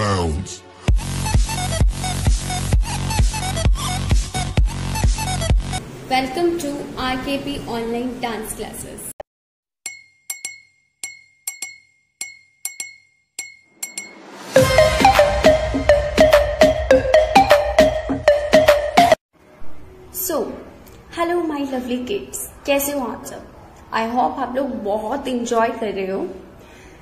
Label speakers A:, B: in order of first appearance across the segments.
A: bounds.
B: Welcome to RKP Online Dance Classes. So hello my lovely kids कैसे हो आप सब आई होप आप लोग बहुत इंजॉय कर रहे हो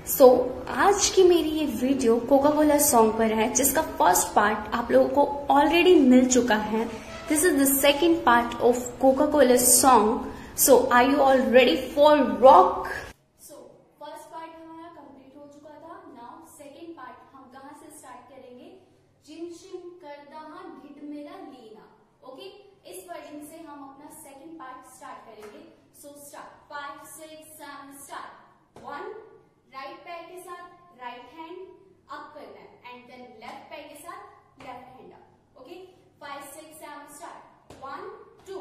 B: सो so, आज की मेरी ये वीडियो कोका कोला सॉन्ग पर है जिसका फ़र्स्ट पार्ट आप लोगों को ऑलरेडी मिल चुका है. This is the second part of Coca Cola song so I you all ready for rock so first part हमारा कंप्लीट हो चुका था नाउ सेकेंड पार्ट हम कहा से स्टार्ट करेंगे? जिम शिम करदा ढिड मेरा लीना। ओके इस वर्डिंग से हम अपना सेकेंड पार्ट स्टार्ट करेंगे. So start five six seven start one right पैर के साथ राइट हैंड अप करना है एंड देन लेफ़्ट पैर के साथ left hand up okay five six seven start one two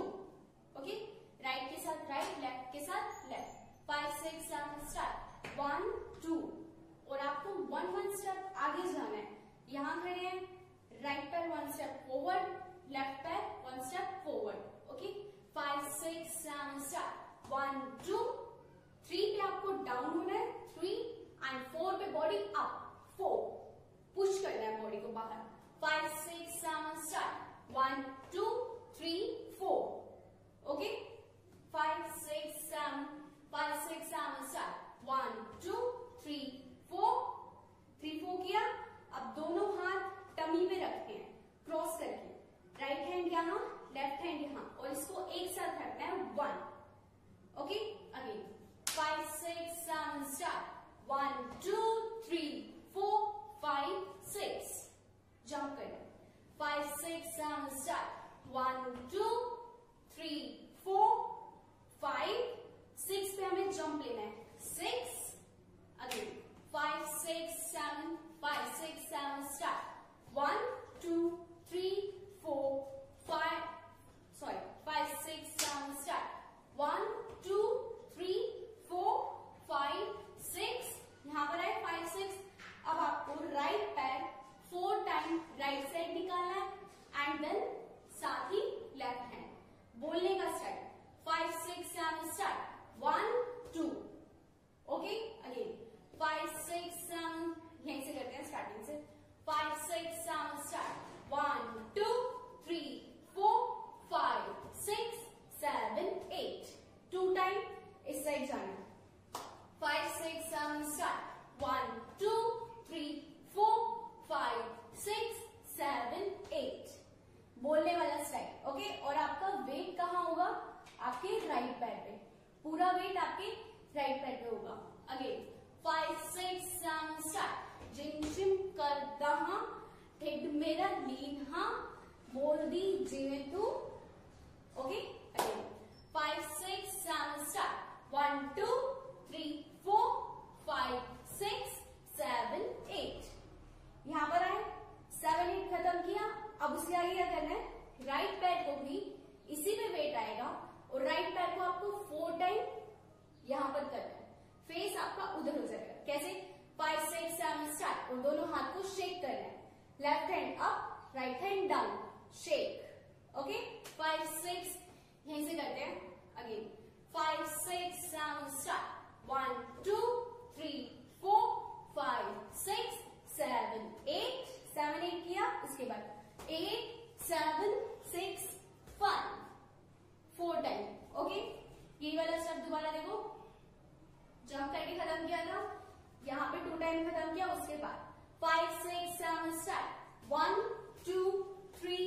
B: okay right के साथ राइट लेफ़्ट के साथ left five six seven start one two और आपको वन वन स्टेप आगे जाना है यहाँ खड़े हैं राइट पैर वन स्टेप फॉरवर्ड लेफ़्ट पैर one step forward okay five six seven start one two three पे आपको डाउन होना है थ्री एंड फोर पे बॉडी अप फोर पुश करना है बॉडी को बाहर five six seven start one two three four okay five six seven five six seven start one two three four three four किया? अब दोनों हाथ टमी में रखते हैं। क्रॉस करके। राइट हैंड यहाँ लेफ़्ट हैंड यहाँ और इसको एक साथ रखना है one okay again five six seven start one two three four five six jump करें five six seven start one two three four five six पे हमें जंप लेना है six again five six seven five six seven start one two three four five sorry five six seven start one two four five six यहाँ पर है five six अब आपको right पैर फोर टाइम राइट साइड निकालना है and then साथ ही left hand बोलने का start five six seven start one two okay again five six seven यहीं से करते हैं स्टार्टिंग से five six seven start one two three four five six seven eight two time इस side जाना five six seven start one two three four five six seven eight बोलने वाला style okay और आपका वेट कहाँ होगा आपके राइट पैर पे पूरा वेट आपके राइट पैर पे होगा again five six seven start gym जिम कर दहा ढिड मेरा लीन हा बोल दी जिवे तू okay again five six seven start one two three four five six seven eight यहाँ पर आए सेवन एट खत्म किया अब उसके आगे क्या करना है राइट पैर को भी इसी में वेट आएगा और राइट पैर को आपको फोर टाइम यहाँ पर करना है फेस आपका उधर हो जाएगा कैसे फाइव सिक्स और दोनों हाथ को शेक करना है। Left hand up right hand down shake okay five six यहीं से करते हैं। Again five six seven start one two three four five six seven eight seven eight किया उसके बाद eight seven six five four time okay यही वाला step दोबारा देखो जंप करके खत्म किया था यहाँ पे टू टाइम खत्म किया उसके बाद five six seven start one two three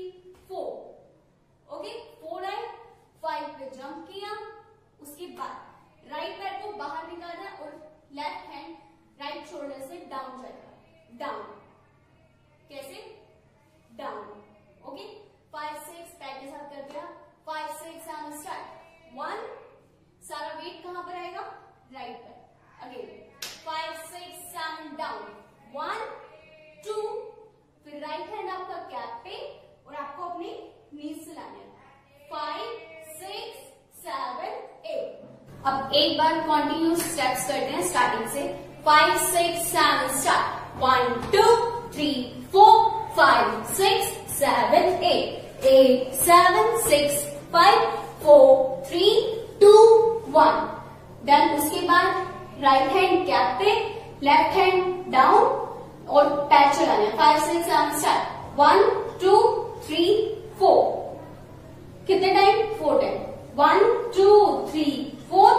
B: four okay four आए फाइव पे जंप किया उसके बाद राइट पैर को बाहर निकालना और लेफ़्ट हैंड राइट शोल्डर से डाउन जाएगा डाउन कैसे? डाउन ओके फाइव सिक्स पैर के साथ कर दिया. Five six seven start one सारा वेट कहाँ पर आएगा? राइट पैर. Again five six seven down one two फिर राइट हैंड आपका कैप पे और आपको अपनी नीज से लाना है. फाइव सिक्स सेवन एट अब एक बार कंटिन्यू स्टेप्स करते हैं स्टार्टिंग से. Five six seven start one two three four five six seven eight eight seven six five four three two one done उसके बाद राइट हैंड कैप पे left hand down और पैर चलाने five six seven start one two three four कितने time four time one two three four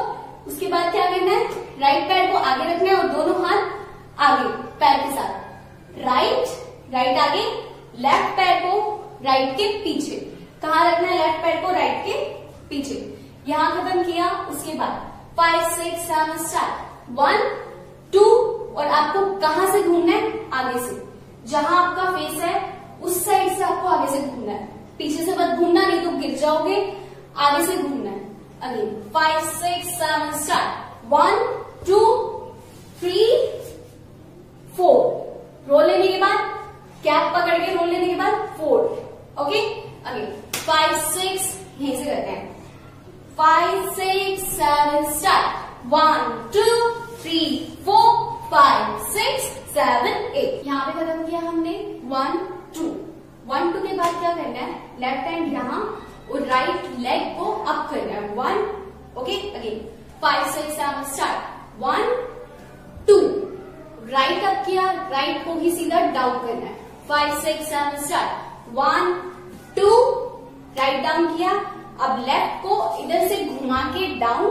B: उसके बाद क्या करना है? राइट पैर को आगे रखना है और दोनों हाथ आगे। पैर के साथ। राइट राइट आगे लेफ़्ट पैर को राइट के पीछे। कहा रखना है लेफ़्ट पैर को राइट के पीछे? यहाँ खत्म किया, उसके बाद। Five six seven start one two और आपको कहाँ से घूमना है? आगे से। जहाँ आपका फेस है, उस साइड से आपको आगे से घूमना है। पीछे से मत घूमना, नहीं तो गिर जाओगे। आगे से घूमना है। Again five six seven start one two three four. Roll लेने के बाद कैप पकड़ के रोल लेने के बाद four. Okay? Again five six यहीं से करते हैं। Five six seven start one two three four five six seven eight यहाँ पे खत्म किया हमने। वन टू वन टू के बाद क्या करना है? लेफ़्ट हैंड यहाँ, और राइट लेग को अप करना है। One okay? Again five six seven start one two right up किया राइट को ही सीधा डाउन करना है। Five six seven start one two right down किया। अब लेफ़्ट को इधर से घुमा के डाउन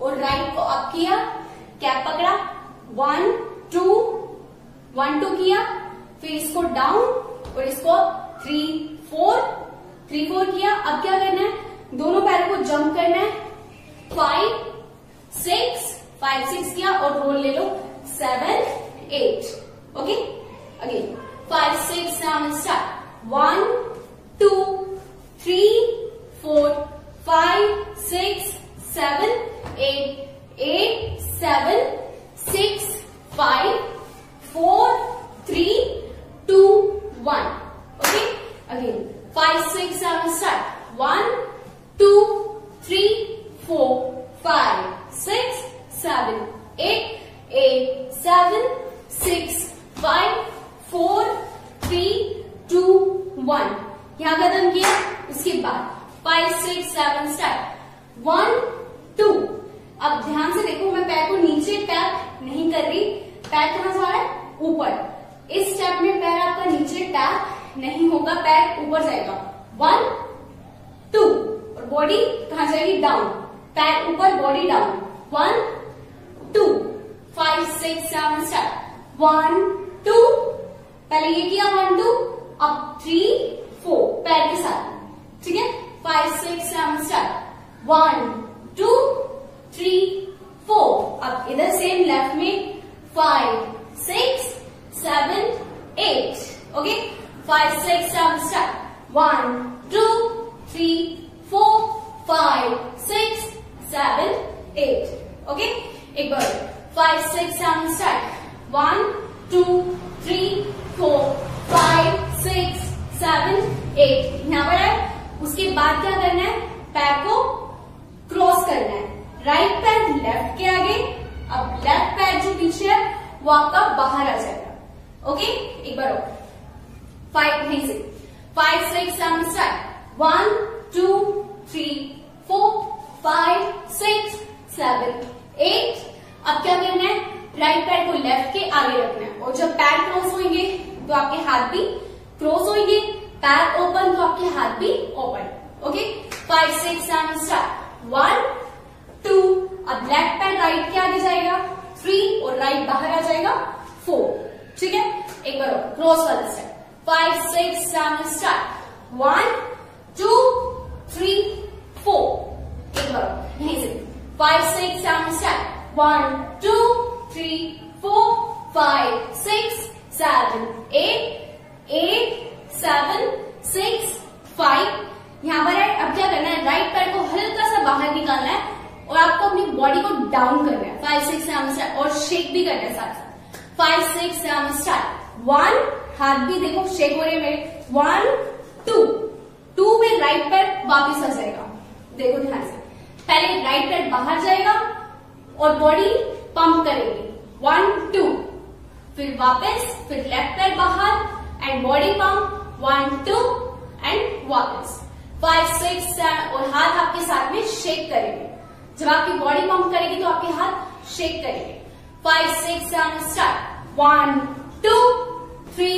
B: और राइट को अप किया। कैप पकड़ा। वन टू वन टू किया। फिर इसको डाउन और इसको थ्री फोर थ्री फोर किया। अब क्या करना है? दोनों पैरों को जंप करना है। फाइव सिक्स फाइव सिक्स किया और रोल ले लो। Seven 8. Okay? Again. 5, 6, 7, start. 1, 2, 3, 4, 5, one यहाँ खत्म किया? उसके बाद. Five six seven start one two अब ध्यान से देखो, मैं पैर को नीचे टैप नहीं कर रही. पैर कहाँ जा रहा है? ऊपर. इस स्टेप में पैर आपका नीचे टैप नहीं होगा, पैर ऊपर जाएगा. वन टू और बॉडी कहा जाएगी? डाउन पैर ऊपर body down one two five six seven start one two पहले ये किया वन टू अब थ्री फोर पैर के साथ। ठीक है? Five six seven start one two three four अब इधर सेम लेफ़्ट में five six seven eight okay five six seven start one two three four five six seven eight okay एक बार। Five six seven start one two three four five six seven eight यहाँ पर है, उसके बाद क्या करना है? पैर को क्रॉस करना है। राइट पैर लेफ़्ट के आगे, अब लेफ़्ट पैर जो पीछे है, वो आपका बाहर आ जाएगा। ओके एक बार और। फाइव नहीं से five six seven start one two three four five six seven eight अब क्या करना है? राइट पैर को लेफ़्ट के आगे रखना है। और जब पैर क्रॉस होंगे तो आपके हाथ भी क्रॉस होंगे पैर ओपन तो आपके हाथ भी open okay five six seven start one two अब लेफ़्ट पैर राइट के आगे जाएगा थ्री और राइट बाहर आ जाएगा फोर ठीक है? एक बार क्रॉस वाला step five six seven start one two three four एक बार यहीं से. Five six seven start one two three four five six seven eight eight seven six five यहाँ पर है अब क्या करना है? राइट पैर को हल्का सा बाहर निकालना है और आपको अपनी बॉडी को डाउन करना है। फाइव सिक्स सेवन स्टार्ट और शेक भी करना है साथ साथ five six seven start one हाथ भी देखो शेक हो रहे मेरे। वन टू टू में राइट पैर वापिस आ जाएगा। देखो ध्यान से। पहले राइट पैर बाहर जाएगा और बॉडी पंप करेगी। वन टू फिर वापस, फिर लेफ़्ट पैर बाहर and body pump one two and वापस फाइव सिक्स सेवन और हाथ आपके साथ में शेक करेंगे। जब आपकी बॉडी पंप करेगी तो आपके हाथ शेक करेंगे। Five six seven start one two three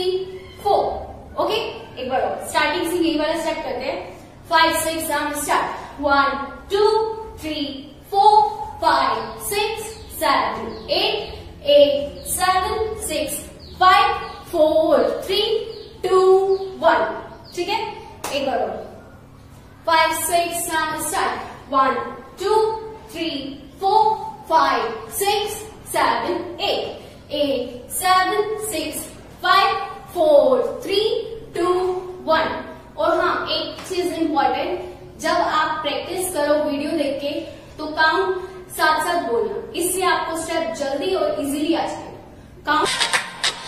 B: four okay एक बार और। स्टार्टिंग से यही वाला स्टेप करते हैं। Five six seven start one two three four five six seven eight eight seven six five four three two one ठीक है? एक बार और। Five six start one two three four five six seven eight eight seven six five four three two one और हाँ एक चीज़ important जब आप प्रैक्टिस करो वीडियो देख के तो काउंट साथ साथ बोलना। इससे आपको स्टेप जल्दी और इजीली आ जाएगा। काउंट